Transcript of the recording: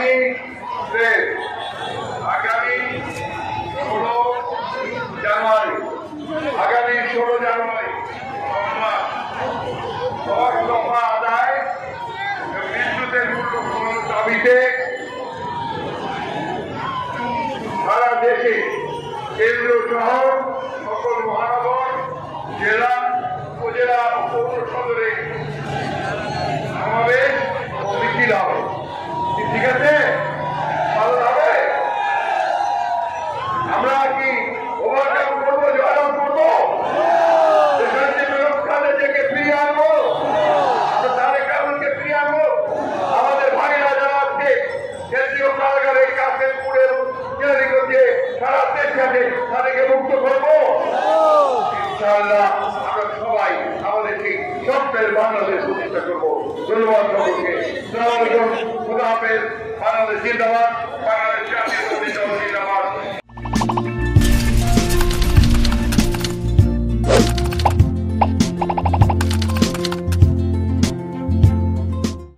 আগামী আগামী ষোলো জানুয়ারি, আগামী ষোলো জানুয়ারি দশ দফা আদায়, বিদ্যুতের দাবিতে সারা দেশে কেন্দ্র সহ সকল মহানগর, জেলা, উপজেলা পৌর সদরে আছে তাদেরকে মুক্ত করব। ইনশাআল্লাহ আমরা সবাই আমাদের সেই বাংলাদেশ প্রতিষ্ঠা করব। ধন্যবাদ সকলকে। বাংলাদেশ জিন্দাবাদ।